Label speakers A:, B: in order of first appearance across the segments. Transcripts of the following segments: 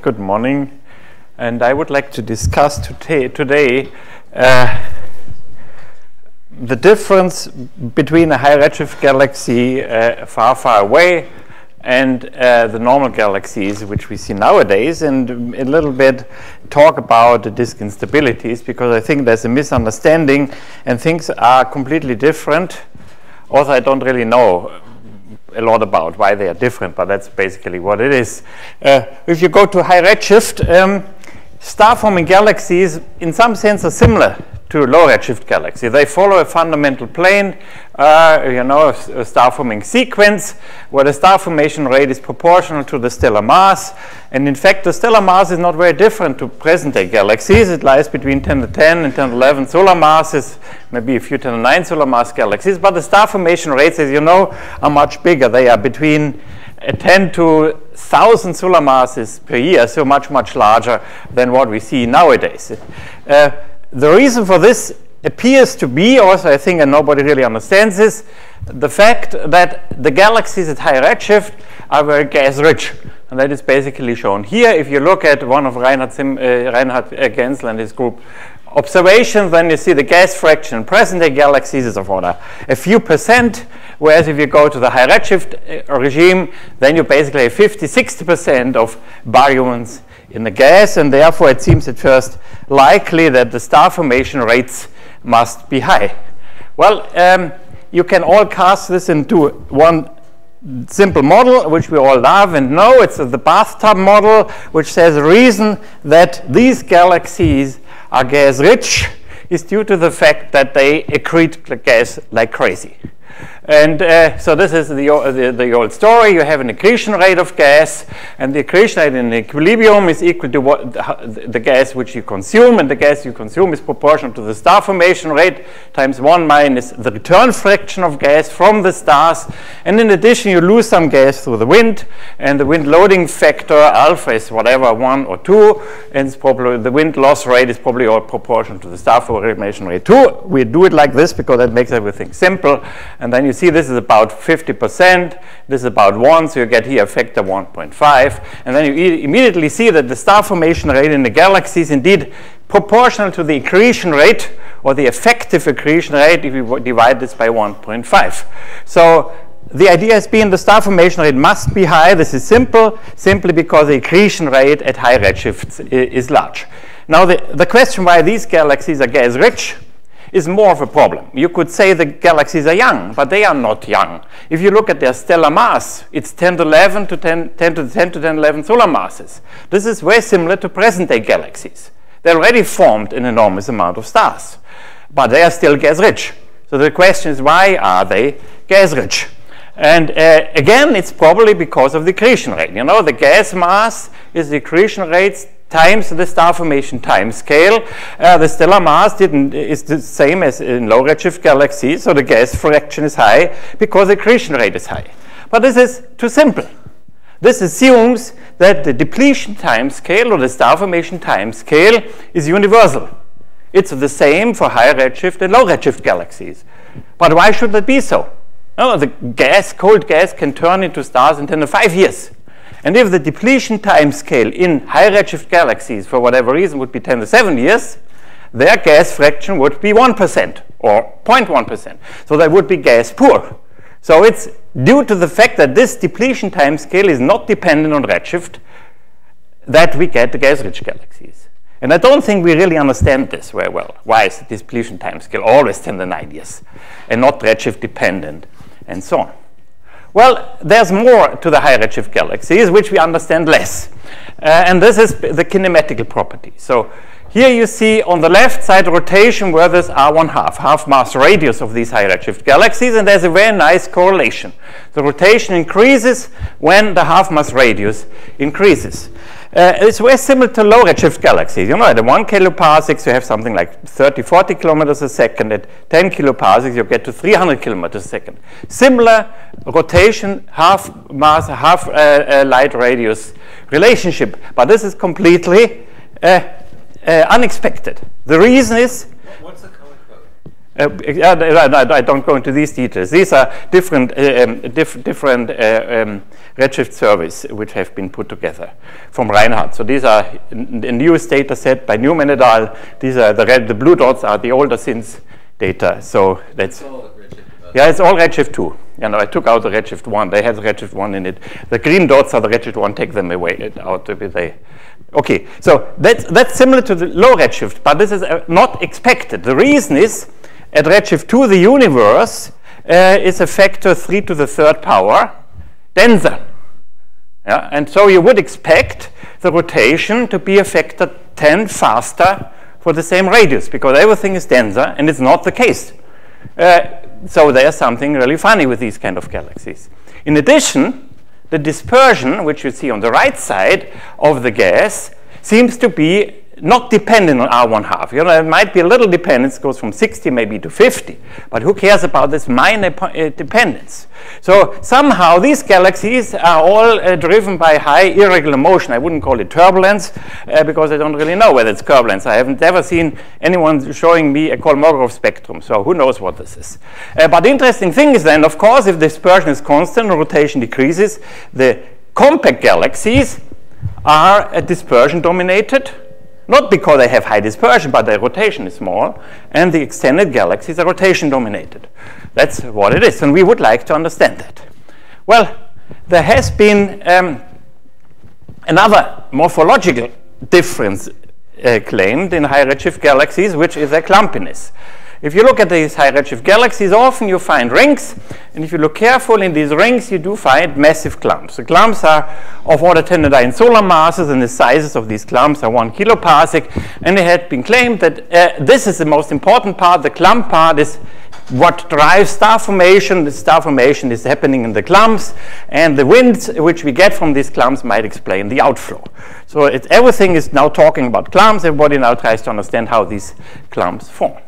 A: Good morning, and I would like to discuss today, uh, the difference between a high redshift galaxy uh, far, far away and uh, the normal galaxies which we see nowadays, and a little bit talk about the disk instabilities because I think there's a misunderstanding and things are completely different. Also, I don't really know a lot about why they are different, but that's basically what it is. Uh, if you go to high redshift, um, star-forming galaxies in some sense are similar to a low redshift galaxy. They follow a fundamental plane, uh, you know, a, star forming sequence where the star formation rate is proportional to the stellar mass. And in fact, the stellar mass is not very different to present day galaxies. It lies between 10 to 10 and 10 to 11 solar masses, maybe a few 10 to 9 solar mass galaxies. But the star formation rates, as you know, are much bigger. They are between uh, 10 to 1,000 solar masses per year, so much, much larger than what we see nowadays. Uh, the reason for this appears to be, also I think, and nobody really understands this, the fact that the galaxies at high redshift are very gas rich. And that is basically shown here. If you look at one of Reinhard, Sim, uh, Reinhard and his group observations, then you see the gas fraction in present-day galaxies is of order a few percent, whereas if you go to the high redshift uh, regime, then you basically have 50, 60% of baryons in the gas, and therefore it seems at first likely that the star formation rates must be high. Well, um, you can all cast this into one simple model, which we all love and know. It's the bathtub model, which says the reason that these galaxies are gas rich is due to the fact that they accrete gas like crazy. And uh, so this is the, the, the, old story. You have an accretion rate of gas, and the accretion rate in equilibrium is equal to what the, the, gas which you consume, and the gas you consume is proportional to the star formation rate times 1 minus the return fraction of gas from the stars. And in addition, you lose some gas through the wind, and the wind loading factor alpha is whatever, 1 or 2, and probably the wind loss rate is probably all proportional to the star formation rate 2. We do it like this because that makes everything simple. And then you see this is about 50%, this is about 1, so you get here a factor 1.5. And then you immediately see that the star formation rate in the galaxy is indeed proportional to the accretion rate, or the effective accretion rate, if you divide this by 1.5. So the idea has been the star formation rate must be high. This is simple, simply because the accretion rate at high redshifts is large. Now, the, the question why these galaxies are gas rich is more of a problem. You could say the galaxies are young, but they are not young. If you look at their stellar mass, it's 10 to 11 to 10, 10 to 10 to 10 11 solar masses. This is very similar to present-day galaxies. They already formed an enormous amount of stars, but they are still gas-rich. So the question is, why are they gas-rich? And uh, again, it's probably because of the accretion rate. You know, the gas mass is the accretion rate times the star formation time scale. Uh, the stellar mass didn't, is the same as in low redshift galaxies, so the gas fraction is high because the accretion rate is high. But this is too simple. This assumes that the depletion time scale or the star formation time scale is universal. It's the same for high redshift and low redshift galaxies. But why should that be so? Oh, the gas, cold gas, can turn into stars in 10 to 5 years. And if the depletion time scale in high redshift galaxies, for whatever reason, would be 10 to 7 years, their gas fraction would be 1% or 0.1%. So they would be gas poor. So it's due to the fact that this depletion time scale is not dependent on redshift that we get the gas-rich galaxies. And I don't think we really understand this very well. Why is the depletion time scale always 10 to 9 years and not redshift dependent and so on? Well, there's more to the high redshift galaxies, which we understand less. Uh, and this is the kinematical property. So here you see on the left side rotation where there's R1 half, half mass radius of these high redshift galaxies, and there's a very nice correlation. The rotation increases when the half mass radius increases. Uh, it's very similar to low redshift galaxies. You know, at 1 kiloparsecs, you have something like 30, 40 kilometers a second. At 10 kiloparsecs, you get to 300 kilometers a second. Similar rotation, half mass, half uh, uh, light radius relationship. But this is completely uh, uh, unexpected. The reason is.
B: What's the color code?
A: Uh, I don't go into these details. These are different, uh, um, diff different uh, um, redshift surveys which have been put together from Reinhard. So these are the newest data set by Newman et al. These are the red, the blue dots are the older SINS data. So that's yeah, it's all Redshift 2. You know, I took out the Redshift 1. They had the Redshift 1 in it. The green dots are the Redshift 1. Take them away out with there. Okay, so that's, that's similar to the low redshift, but this is uh, not expected. The reason is at redshift 2, the universe uh, is a factor 3 to the third power denser. Yeah? And so you would expect the rotation to be a factor 10 faster for the same radius because everything is denser and it's not the case. Uh, so there's something really funny with these kind of galaxies. In addition, the dispersion, which you see on the right side of the gas, seems to be not dependent on R1 half. You know, it might be a little dependence, goes from 60 maybe to 50, but who cares about this minor uh, dependence? So somehow these galaxies are all uh, driven by high irregular motion. I wouldn't call it turbulence uh, because I don't really know whether it's turbulence. I haven't ever seen anyone showing me a Kolmogorov spectrum, so who knows what this is. Uh, but the interesting thing is then, of course, if dispersion is constant and rotation decreases, the compact galaxies are uh, dispersion dominated not because they have high dispersion, but their rotation is small, and the extended galaxies are rotation dominated. That's what it is, and we would like to understand that. Well, there has been um, another morphological difference uh, claimed in high redshift galaxies, which is their clumpiness. If you look at these high redshift galaxies, often you find rings, and if you look carefully in these rings, you do find massive clumps. The clumps are of order 10 to the 9 solar masses, and the sizes of these clumps are 1 kiloparsec, and it had been claimed that uh, this is the most important part. The clump part is what drives star formation. The star formation is happening in the clumps, and the winds which we get from these clumps might explain the outflow. So everything is now talking about clumps. Everybody now tries to understand how these clumps form.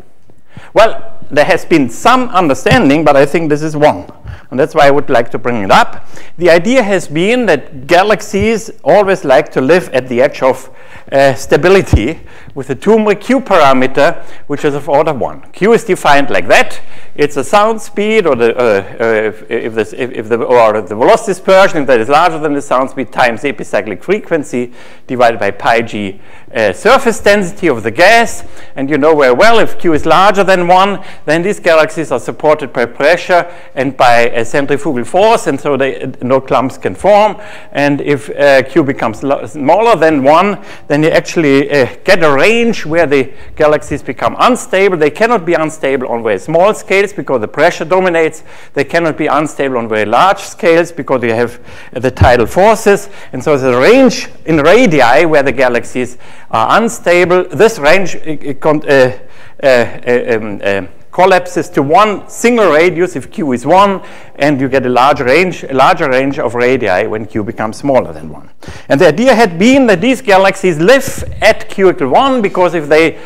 A: Well, there has been some understanding, but I think this is wrong. And that's why I would like to bring it up. The idea has been that galaxies always like to live at the edge of uh, stability with the Toomre Q parameter, which is of order 1. Q is defined like that. It's a sound speed, or the, uh, uh, if, if, this, if, if, the, or the velocity dispersion that is larger than the sound speed times the epicyclic frequency divided by pi g uh, surface density of the gas. And you know very well if Q is larger than 1, then these galaxies are supported by pressure and by a centrifugal force, and so they, no clumps can form. And if uh, Q becomes smaller than 1, then you actually uh, get a range where the galaxies become unstable. They cannot be unstable on very small scales because the pressure dominates. They cannot be unstable on very large scales because you have the tidal forces. And so the range in radii where the galaxies are unstable. This range uh, uh, uh, um, uh, collapses to one single radius if q is 1, and you get a larger range, a larger range of radii when q becomes smaller than 1. And the idea had been that these galaxies live at q equal 1 because if they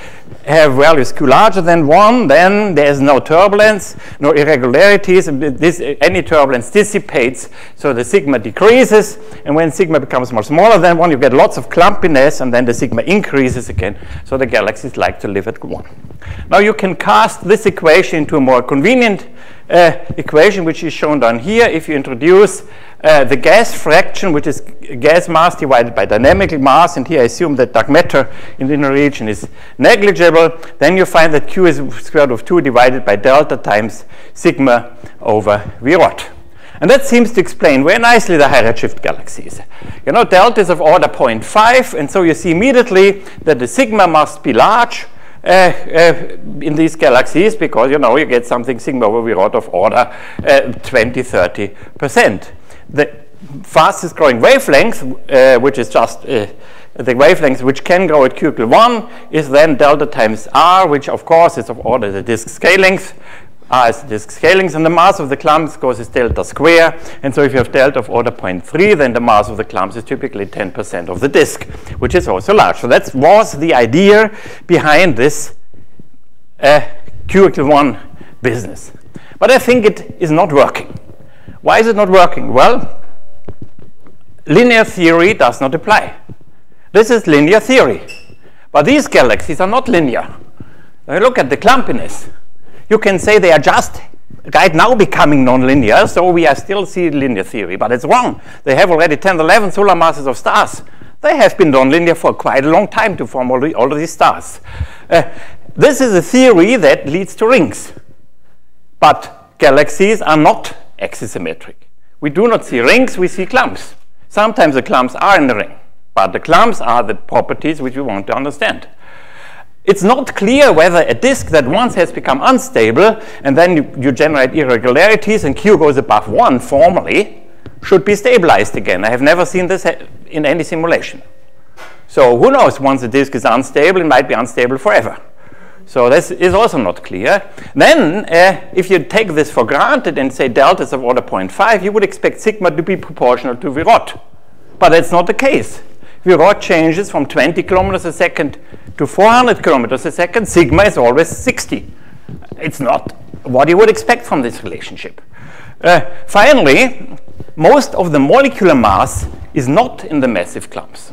A: have values q larger than 1, then there's no turbulence, no irregularities. This, any turbulence dissipates, so the sigma decreases. And when sigma becomes more smaller than 1, you get lots of clumpiness, and then the sigma increases again. So the galaxies like to live at 1. Now you can cast this equation into a more convenient uh, equation, which is shown down here. If you introduce uh, the gas fraction, which is gas mass divided by dynamical mass, and here I assume that dark matter in the inner region is negligible, then you find that Q is square root of 2 divided by delta times sigma over V rot. And that seems to explain very nicely the high redshift galaxies. You know, delta is of order 0.5, and so you see immediately that the sigma must be large, uh, uh, in these galaxies because you know you get something sigma over V rot of order uh, 20, 30 percent the fastest growing wavelength, uh, which is just uh, the wavelength which can grow at q1, is then delta times r, which of course is of order the disk scale length. R is the disk scale length, and the mass of the clumps goes is delta square. And so if you have delta of order 0.3, then the mass of the clumps is typically 10% of the disk, which is also large. So that was the idea behind this uh, q equal 1 business. But I think it is not working. Why is it not working? Well, linear theory does not apply. This is linear theory. But these galaxies are not linear. Now look at the clumpiness. you can say they are just right now becoming nonlinear, so we are still see linear theory, but it's wrong. They have already 10, 11 solar masses of stars. They have been nonlinear for quite a long time to form all, the, all these stars. Uh, this is a theory that leads to rings. But galaxies are not axisymmetric. We do not see rings, we see clumps. Sometimes the clumps are in the ring, but the clumps are the properties which we want to understand. It's not clear whether a disk that once has become unstable and then you, you generate irregularities and Q goes above 1 formally should be stabilized again. I have never seen this in any simulation. So who knows, once a disk is unstable, it might be unstable forever. So this is also not clear. Then, uh, if you take this for granted and say deltas of order 0.5, you would expect sigma to be proportional to V rot. But that's not the case. V rot changes from 20 kilometers a second to 400 kilometers a second. Sigma is always 60. It's not what you would expect from this relationship. Uh, finally, most of the molecular mass is not in the massive clumps.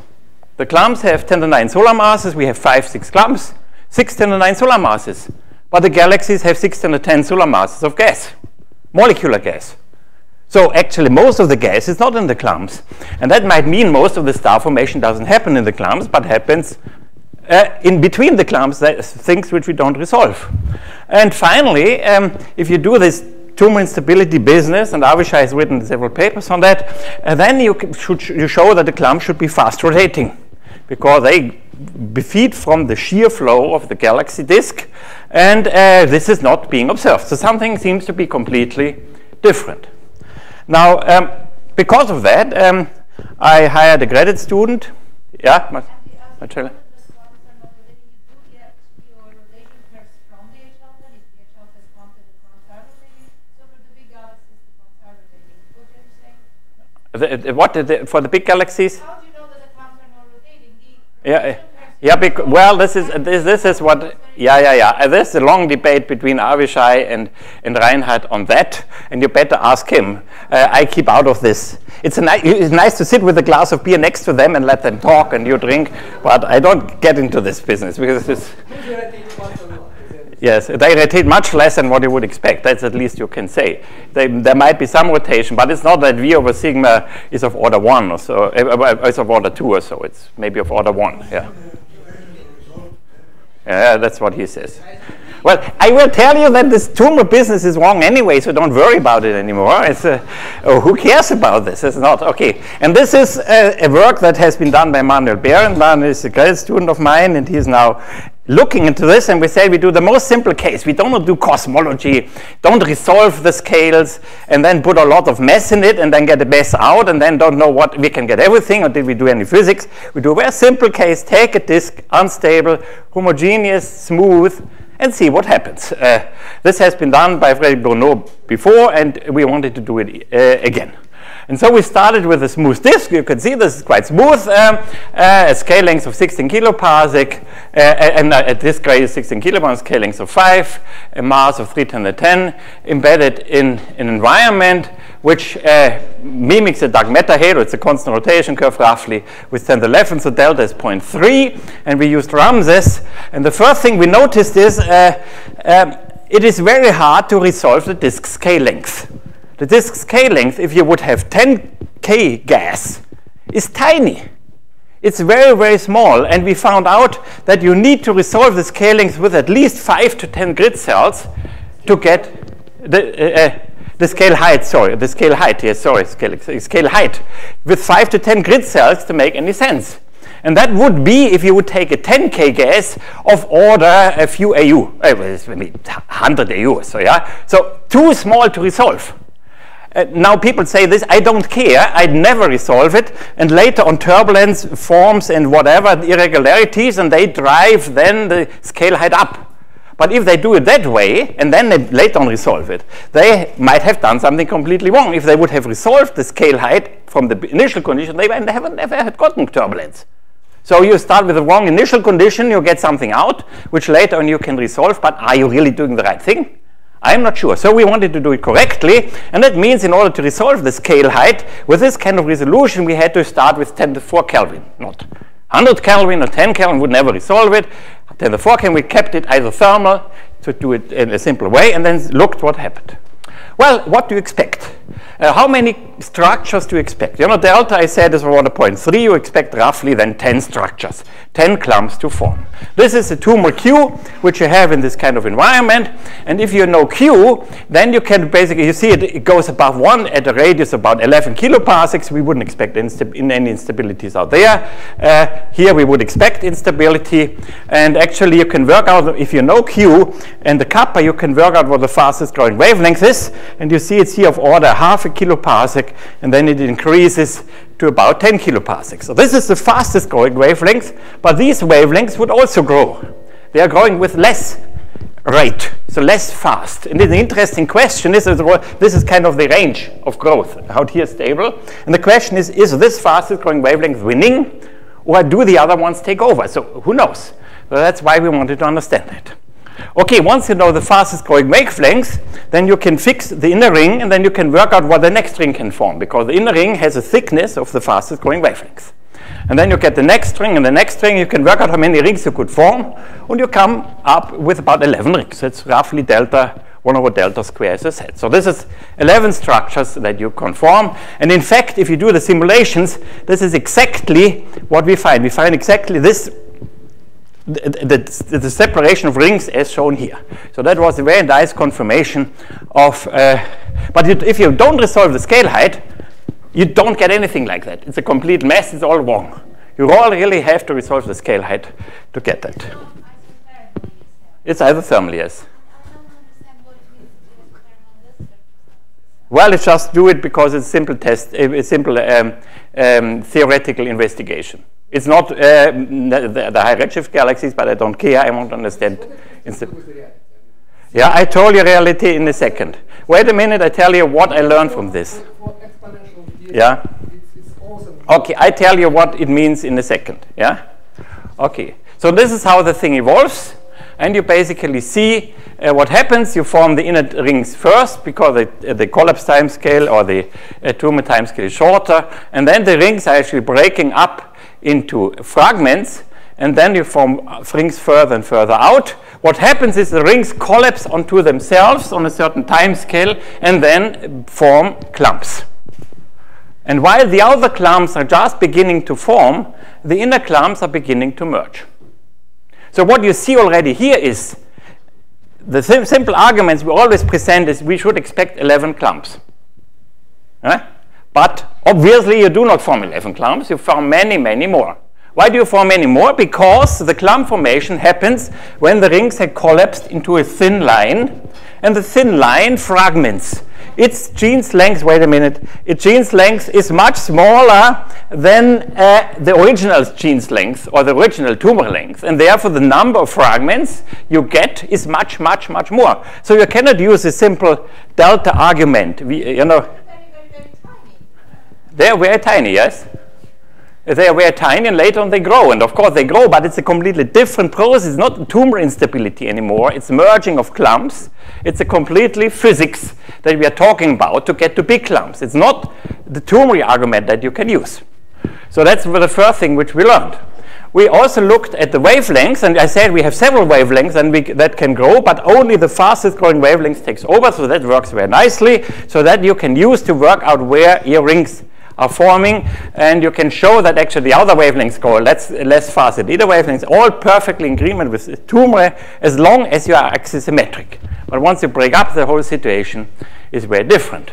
A: The clumps have 10 to 9 solar masses. We have 5, 6 clumps. 6 10 to the 9 solar masses. But the galaxies have 6 10 to the 10 solar masses of gas, molecular gas. So actually most of the gas is not in the clumps. And that might mean most of the star formation doesn't happen in the clumps, but happens uh, in between the clumps, things which we don't resolve. And finally, um, if you do this Toomre instability business, and Avishai has written several papers on that, uh, then you should you show that the clump should be fast rotating because they feed from the shear flow of the galaxy disk, and uh, this is not being observed. So something seems to be completely different. Now, um, because of that, um, I hired a graduate student. Yeah, Marcella? The, the, what the, for the big galaxies? Yeah, yeah. Bec- well, this is this this is what. Yeah, yeah, yeah. Uh, there's a long debate between Avishai and and Reinhard on that, and you better ask him. Uh, I keep out of this. It's ni- it's nice to sit with a glass of beer next to them and let them talk and you drink, but I don't get into this business because it's. Yes, they rotate much less than what you would expect. That's at least you can say. They, there might be some rotation, but it's not that V over sigma is of order 1 or so, uh, it's of order 2 or so. It's maybe of order 1, yeah. Yeah, that's what he says. Well, I will tell you that this Toomre business is wrong anyway, so don't worry about it anymore. It's, uh, oh, who cares about this? It's not. Okay. And this is uh, a work that has been done by Manuel Behrendt. is a great student of mine, and he's now looking into this and we say we do the most simple case. We don't do cosmology, don't resolve the scales and then put a lot of mess in it and then get the mess out and then don't know what we can get everything or did we do any physics. We do a very simple case, take a disk, unstable, homogeneous, smooth, and see what happens. Uh, this has been done by Frederic Bournaud before and we wanted to do it uh, again. And so we started with a smooth disk. You can see this is quite smooth. Um, uh, a scale length of 16 kiloparsec, uh, and a disk radius 16 kiloparsec, scale length of 5, a mass of 3 10 to 10, embedded in an environment which uh, mimics a dark matter halo. It's a constant rotation curve roughly with 10 to 11, so delta is 0.3. And we used Ramses. And the first thing we noticed is uh, um, it is very hard to resolve the disk scale length. The disk scale length, if you would have 10K gas, is tiny. It's very, very small. And we found out that you need to resolve the scale length with at least 5 to 10 grid cells to get the, uh, uh, the scale height, sorry, the scale height, yes, sorry, scale, scale height, with 5 to 10 grid cells to make any sense. And that would be if you would take a 10K gas of order a few AU, uh, maybe 100 AU, so yeah. So too small to resolve. Uh, now people say this, I don't care, I'd never resolve it, and later on turbulence forms and whatever irregularities, and they drive then the scale height up. But if they do it that way, and then they later on resolve it, they might have done something completely wrong. If they would have resolved the scale height from the initial condition, they would never, never had gotten turbulence. So you start with the wrong initial condition, you get something out, which later on you can resolve, but are you really doing the right thing? I'm not sure. So we wanted to do it correctly, and that means in order to resolve the scale height with this kind of resolution, we had to start with 10 to the 4 Kelvin, not 100 Kelvin or 10 Kelvin would never resolve it. 10 to the 4 Kelvin, we kept it isothermal, to do it in a simple way, and then looked what happened. Well, what do you expect? Uh, how many structures do you expect? You know, delta I said is around a point three. You expect roughly then 10 structures, 10 clumps to form. This is the Toomre Q, which you have in this kind of environment. And if you know Q, then you can basically, you see it, it goes above one at a radius about 11 kiloparsecs. We wouldn't expect in any instabilities out there. Uh, here we would expect instability. And actually you can work out, if you know Q and the kappa, you can work out what the fastest growing wavelength is. And you see it's here of order half kiloparsec, and then it increases to about 10 kiloparsecs. So this is the fastest growing wavelength, but these wavelengths would also grow. They are growing with less rate, so less fast. And the interesting question is, this is kind of the range of growth out here stable. And the question is, is this fastest growing wavelength winning, or do the other ones take over? So who knows? That's why we wanted to understand it. Okay, once you know the fastest growing wavelengths, then you can fix the inner ring and then you can work out what the next ring can form because the inner ring has a thickness of the fastest growing wavelengths. And then you get the next ring and the next ring, you can work out how many rings you could form and you come up with about 11 rings. That's roughly delta 1 over delta square as I said. So this is 11 structures that you can form. And in fact, if you do the simulations, this is exactly what we find. We find exactly this the, the, the, separation of rings as shown here. So that was a very nice confirmation of, uh, but it, if you don't resolve the scale height, you don't get anything like that. It's a complete mess, it's all wrong. You all really have to resolve the scale height to get that. It's isothermal, yes. Well, let's just do it because it's simple test, a simple um, um, theoretical investigation. It's not uh, the, the, high redshift galaxies, but I don't care. I want to understand. Yeah, I told you reality in a second. Wait a minute, I tell you what I learned from this. Yeah? Okay, I tell you what it means in a second. Yeah? Okay, so this is how the thing evolves. And you basically see uh, what happens. You form the inner rings first because the, uh, the collapse time scale or the uh, Toomre time scale is shorter. And then the rings are actually breaking up into fragments, and then you form rings further and further out. What happens is the rings collapse onto themselves on a certain time scale and then form clumps. And while the outer clumps are just beginning to form, the inner clumps are beginning to merge. So what you see already here is the sim simple arguments we always present is we should expect 11 clumps. Right? But obviously you do not form 11 clumps, you form many, many more. Why do you form many more? Because the clump formation happens when the rings have collapsed into a thin line, and the thin line fragments. Its Jeans length, wait a minute, its Jeans length is much smaller than uh, the original Jeans length or the original Toomre length, and therefore the number of fragments you get is much, much, much more. So you cannot use a simple delta argument. We, you know, they are very tiny, yes? They are very tiny and later on they grow. And of course they grow, but it's a completely different process. It's not Toomre instability anymore. It's merging of clumps. It's a completely physics that we are talking about to get to big clumps. It's not the Toomre argument that you can use. So that's the first thing which we learned. We also looked at the wavelengths, and I said we have several wavelengths and we, that can grow, but only the fastest growing wavelength takes over, so that works very nicely, so that you can use to work out where earrings rings are forming, and you can show that actually the other wavelengths go less, less fast. The other wavelengths all perfectly in agreement with Toomre as long as you are axisymmetric. But once you break up, the whole situation is very different.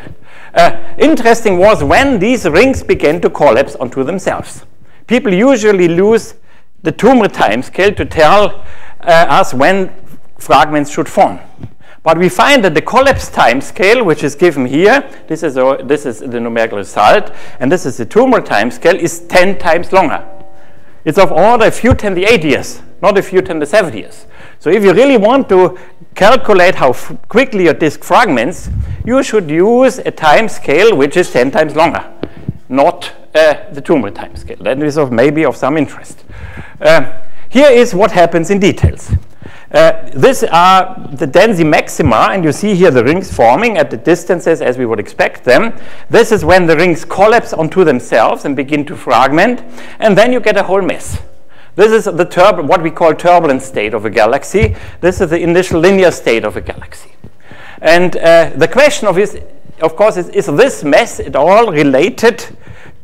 A: Uh, interesting was when these rings began to collapse onto themselves. People usually lose the Toomre time scale to tell uh, us when fragments should form. But we find that the collapse time scale, which is given here, this is, a, this is the numerical result, and this is the Toomre time scale, is 10 times longer. It's of order a few 10 to 8 years, not a few 10 to 7 years. So if you really want to calculate how quickly your disk fragments, you should use a time scale which is 10 times longer, not uh, the Toomre time scale. That is of maybe of some interest. Uh, here is what happens in details. Uh, these are the density maxima, and you see here the rings forming at the distances as we would expect them. This is when the rings collapse onto themselves and begin to fragment, and then you get a whole mess. This is the turb what we call turbulent state of a galaxy. This is the initial linear state of a galaxy. And uh, the question of, is, of course, is, is this mess at all related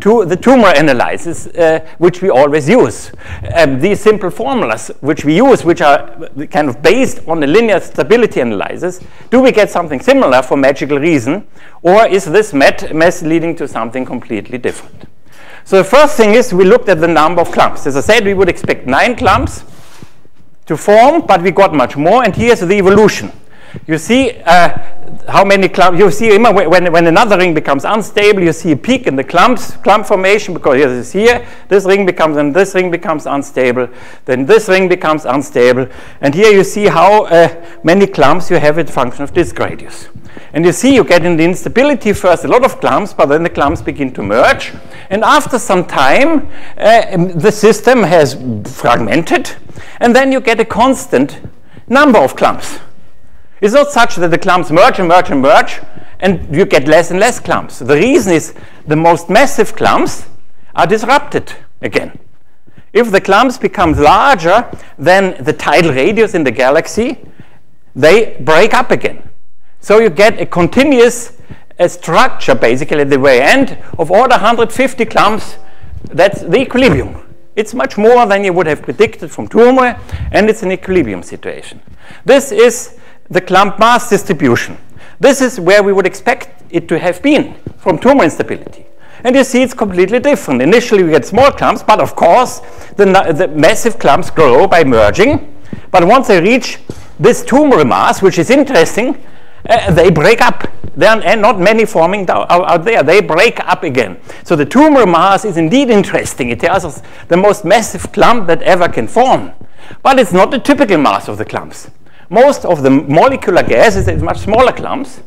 A: to the Toomre analysis, uh, which we always use. Um, these simple formulas which we use, which are kind of based on the linear stability analysis, do we get something similar for magical reason, or is this mess leading to something completely different? So the first thing is we looked at the number of clumps. As I said, we would expect nine clumps to form, but we got much more, and here's the evolution. You see uh, how many clumps, you see when, when another ring becomes unstable, you see a peak in the clumps, clump formation, because here this is here, this ring becomes, and this ring becomes unstable, then this ring becomes unstable, and here you see how uh, many clumps you have in function of disk radius. And you see you get in the instability first a lot of clumps, but then the clumps begin to merge. And after some time, uh, the system has fragmented, and then you get a constant number of clumps. It's not such that the clumps merge and merge and merge, and you get less and less clumps. The reason is the most massive clumps are disrupted again. If the clumps become larger than the tidal radius in the galaxy, they break up again. So you get a continuous uh, structure basically at the very end of all the 150 clumps. That's the equilibrium. It's much more than you would have predicted from Toomre, and it's an equilibrium situation. This is the clump mass distribution. This is where we would expect it to have been from Toomre instability. And you see it's completely different. Initially we get small clumps, but of course the, the massive clumps grow by merging. But once they reach this Toomre mass, which is interesting, uh, they break up. There are not many forming out, out there. They break up again. So the Toomre mass is indeed interesting. It tells us the most massive clump that ever can form. But it's not the typical mass of the clumps. Most of the molecular gases is in much smaller clumps,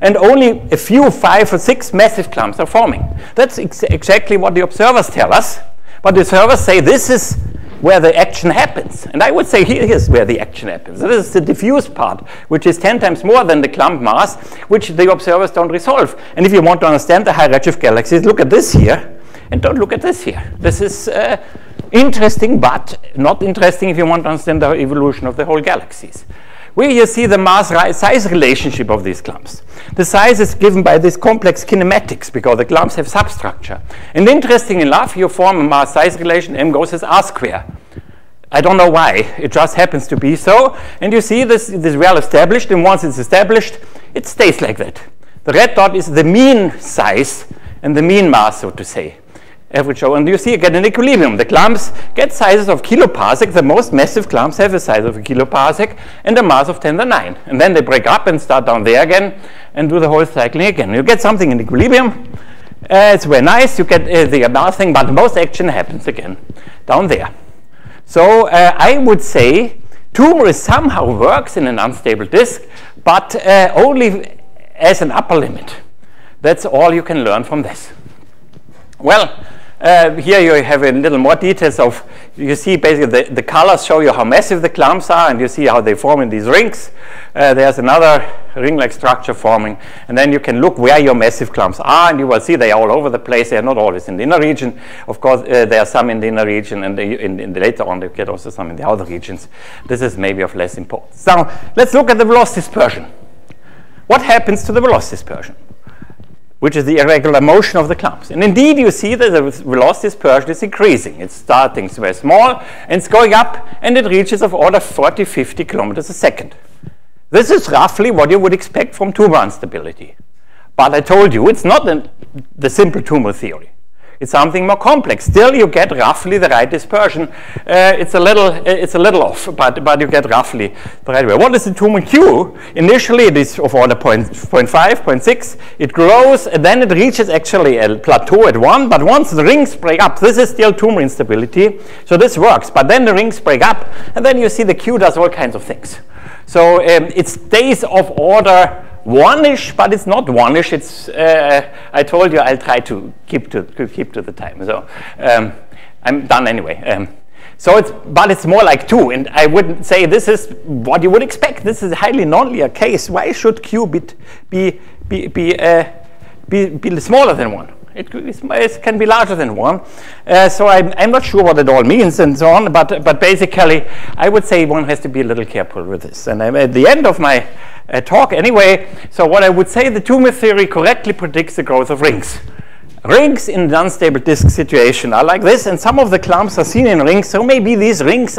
A: and only a few, five or six massive clumps are forming. That's ex exactly what the observers tell us. But the observers say this is where the action happens. And I would say here's where the action happens. This is the diffuse part, which is 10 times more than the clump mass, which the observers don't resolve. And if you want to understand the high redshift galaxies, look at this here, and don't look at this here. This is uh, interesting, but not interesting if you want to understand the evolution of the whole galaxies. Where you see the mass-size relationship of these clumps. The size is given by this complex kinematics because the clumps have substructure. And interesting enough, you form a mass-size relation, m goes as r square. I don't know why, it just happens to be so. And you see this, this is well established, and once it's established, it stays like that. The red dot is the mean size and the mean mass, so to say average show. And you see, get an equilibrium. The clumps get sizes of kiloparsec. The most massive clumps have a size of a kiloparsec and a mass of 10 to the 9. And then they break up and start down there again and do the whole cycling again. You get something in equilibrium. Uh, it's very nice. You get uh, the mass thing, but most action happens again down there. So uh, I would say Toomre somehow works in an unstable disk, but uh, only as an upper limit. That's all you can learn from this. Well, uh, here you have a little more details of, you see basically the, the colors show you how massive the clumps are and you see how they form in these rings. Uh, there's another ring-like structure forming and then you can look where your massive clumps are and you will see they are all over the place. They are not always in the inner region. Of course, uh, there are some in the inner region and the, in, in the later on you get also some in the outer regions. This is maybe of less importance. Now, let's look at the velocity dispersion. What happens to the velocity dispersion? Which is the irregular motion of the clumps. And indeed, you see that the velocity dispersion is increasing. It's starting very small, and it's going up, and it reaches of order 40, 50 kilometers a second. This is roughly what you would expect from Toomre instability. But I told you, it's not the simple Toomre theory. It's something more complex. Still, you get roughly the right dispersion. Uh, it's a little, it's a little off, but but you get roughly the right way. What is the Toomre Q? Initially, it is of order 0 0.5, 0.6. It grows, and then it reaches actually a plateau at one. But once the rings break up, this is still Toomre instability. So this works. But then the rings break up, and then you see the Q does all kinds of things. So um, it stays of order one-ish, but it's not one-ish. It's uh, I told you I'll try to keep to, keep to the time. So um, I'm done anyway. Um, so it's but it's more like two, and I wouldn't say this is what you would expect. This is a highly nonlinear case. Why should Q be be be be, uh, be, be smaller than one? It, it can be larger than 1. Uh, so I'm, I'm not sure what it all means and so on, but, but basically, I would say one has to be a little careful with this. And I'm at the end of my uh, talk anyway. So what I would say, the Toomre theory correctly predicts the growth of rings. Rings in the unstable disk situation are like this, and some of the clumps are seen in rings, so maybe these rings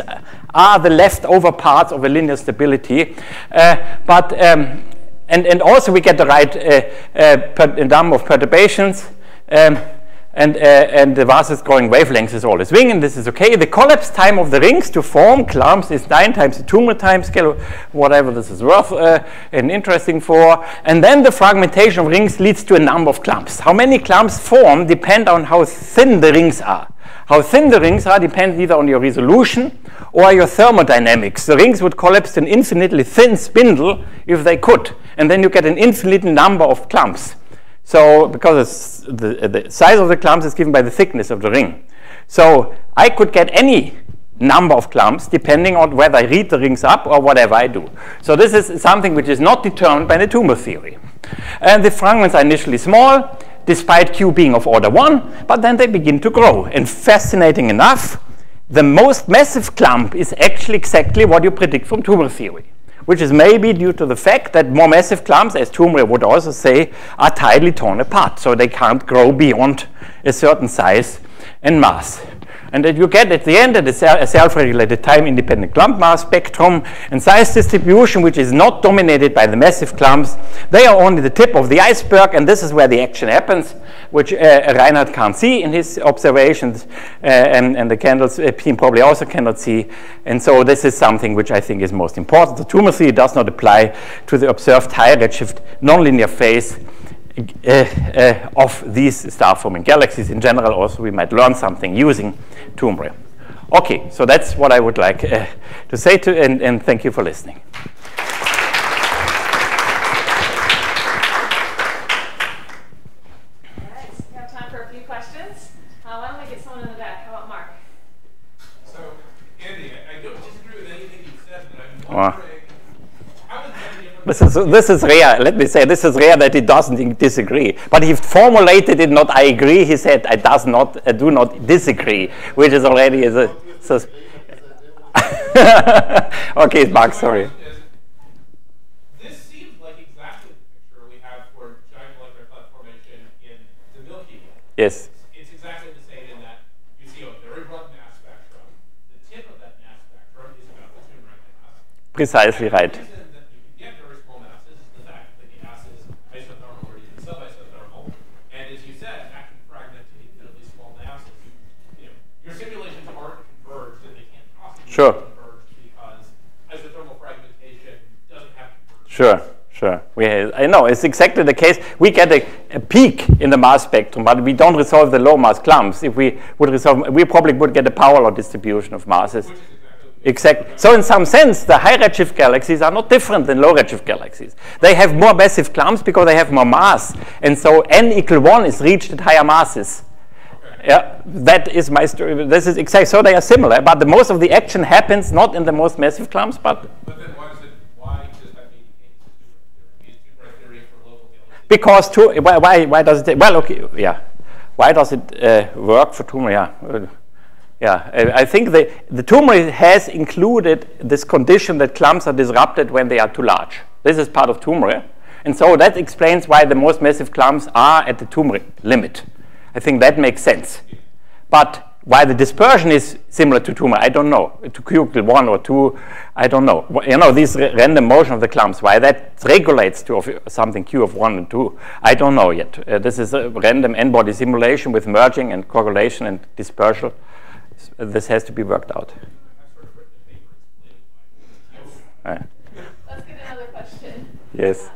A: are the leftover parts of a linear stability. Uh, but um, and, and also we get the right uh, uh, number of perturbations. Um, and, uh, and the fastest growing wavelength is always wing, and this is okay. The collapse time of the rings to form clumps is 9 times the Toomre time scale, whatever this is worth uh, and interesting for. And then the fragmentation of rings leads to a number of clumps. How many clumps form depend on how thin the rings are. How thin the rings are depends either on your resolution or your thermodynamics. The rings would collapse to an infinitely thin spindle if they could, and then you get an infinite number of clumps. So because the, the size of the clumps is given by the thickness of the ring. So I could get any number of clumps depending on whether I read the rings up or whatever I do. So this is something which is not determined by the Toomre theory. And the fragments are initially small, despite Q being of order 1, but then they begin to grow. And fascinating enough, the most massive clump is actually exactly what you predict from Toomre theory which is maybe due to the fact that more massive clumps, as Toomre would also say, are tidally torn apart, so they can't grow beyond a certain size and mass and that you get at the end a self-regulated time-independent clump mass spectrum and size distribution, which is not dominated by the massive clumps. They are only the tip of the iceberg, and this is where the action happens, which uh, Reinhard can't see in his observations, uh, and, and, the CANDELS uh, team probably also cannot see. And so this is something which I think is most important. The Toomre theory does not apply to the observed high redshift nonlinear phase uh, uh, Uh, uh, of these star-forming galaxies in general. Also, we might learn something using Toomre. Okay, so that's what I would like uh, to say to, and, and thank you for listening. Wow. This is, this is rare. Let me say, this is rare that he doesn't disagree. But he formulated it not I agree. He said I does not, I do not disagree, which is already is a. So okay, Mark, sorry.
B: This seems like exactly the picture we have for giant molecular formation in the Milky Way.
A: Yes.
B: It's exactly the same in that you see a very broad mass spectrum. The tip of that mass spectrum is about the Toomre mass.
A: Precisely right. Sure. Sure, sure. We, I know, it's exactly the case. We get a, a, peak in the mass spectrum, but we don't resolve the low mass clumps. If we would resolve, we probably would get a power law distribution of masses. Exactly. So in some sense, the high redshift galaxies are not different than low redshift galaxies. They have more massive clumps because they have more mass. And so n equal 1 is reached at higher masses. Yeah, that is my story. This is exactly so they are similar, but the most of the action happens not in the most massive clumps, but.
B: But then why does it? Why does that mean theory for local
A: Because two, why, why why does it? Well, okay, yeah. Why does it uh, work for Toomre? Yeah. Uh, yeah, I think the, the Toomre has included this condition that clumps are disrupted when they are too large. This is part of Toomre. And so that explains why the most massive clumps are at the Toomre limit. I think that makes sense. But why the dispersion is similar to Toomre, I don't know. To Q equal 1 or 2, I don't know. You know, this random motion of the clumps, why that regulates to something Q of 1 and 2, I don't know yet. Uh, this is a random n-body simulation with merging and correlation and dispersion. This has to be worked out.
C: Let's get another question.
A: Yes.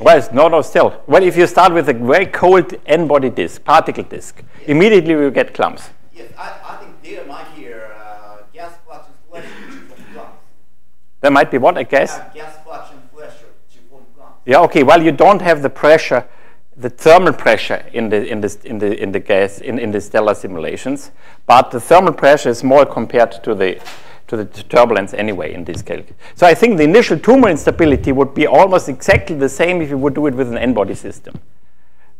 A: Well, no, no, still. Well, if you start with a very cold n-body disk, particle disk, yes. immediately you get clumps.
D: Yes, I, I think there might be a uh, gas fluxuation flash clumps.
A: There might be what, I guess?
D: gas fluxuation flash
A: Yeah, okay, well, you don't have the pressure the thermal pressure in the in this in the in the gas in, in the stellar simulations, but the thermal pressure is small compared to the to the turbulence anyway in this case. So I think the initial Toomre instability would be almost exactly the same if you would do it with an n-body system.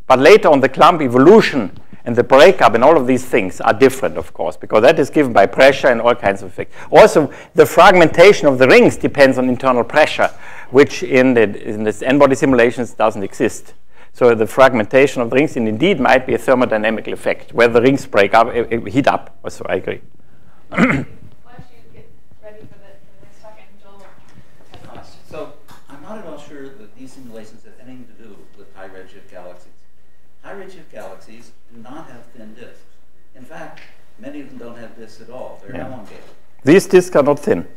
A: But later on the clump evolution and the breakup and all of these things are different, of course, because that is given by pressure and all kinds of effects. Also, the fragmentation of the rings depends on internal pressure, which in, the, in this n-body simulations doesn't exist. So the fragmentation of the rings indeed might be a thermodynamic effect, where the rings break up, heat up. So I agree.
C: Why don't you get ready for the, for the next talk, and Joel has a question.
E: So I'm not at all sure that these simulations have anything to do with high redshift galaxies. High redshift galaxies do not have thin disks. In fact, many of them don't have disks at all. They're
A: Yeah.
E: elongated.
A: These disks are not thin.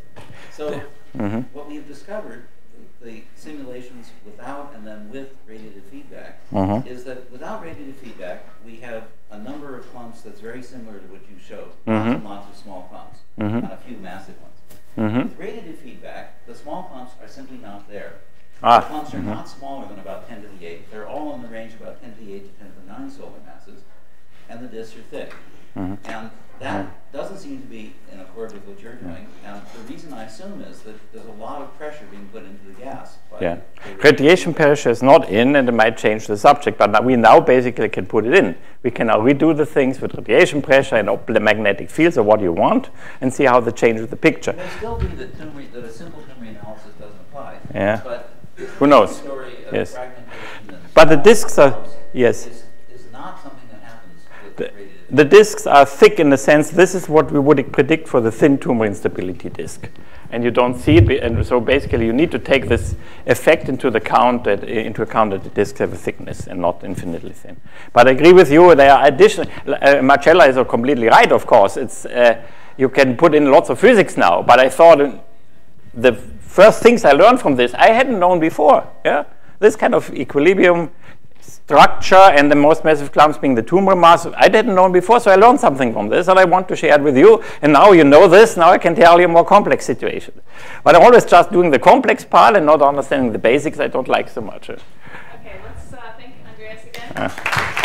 E: So
A: Mhm.
E: what we've discovered, the, the simulations without and then with radiative
A: Mhm.
E: is that without radiative feedback, we have a number of clumps that's very similar to what you showed.
A: Mhm.
E: Lots and lots of small clumps,
A: Mhm.
E: and a few massive ones.
A: Mhm.
E: With radiative feedback, the small clumps are simply not there.
A: Ah,
E: The clumps are
A: mhm.
E: not smaller than about 10 to the 8. They're all in the range of about 10 to the 8 to 10 to the 9 solar masses, and the disks are thick.
A: Mhm.
E: And that doesn't seem to be in accord with what you're doing. And the reason I assume is that there's a lot of pressure being put into the gas.
A: Yeah.
E: the
A: Radiation pressure is not in, and it might change the subject, but now we now basically can put it in. We can now redo the things with radiation pressure and magnetic fields or what you want, and see how they change the picture.
E: It may still be that, that a simple Toomre analysis doesn't apply.
A: Yeah.
E: But
A: Who knows?
E: story
A: Yes. But the disks are- yes.
E: Is, is not something that happens with
A: The, the disks are thick in the sense this is what we would predict for the thin Toomre instability disk. And you don't see it, and so basically you need to take this effect into the count that, into account that the disks have a thickness and not infinitely thin. But I agree with you. There are additional. Uh, Marcella is completely right. Of course, it's uh, you can put in lots of physics now. But I thought the first things I learned from this I hadn't known before. Yeah, this kind of equilibrium structure and the most massive clumps being the Toomre mass. I didn't know before, so I learned something from this, and I want to share it with you. And now you know this. Now I can tell you a more complex situation. But I'm always just doing the complex part and not understanding the basics. I don't like so much.
C: Okay, let's uh, thank Andreas again.
A: Uh,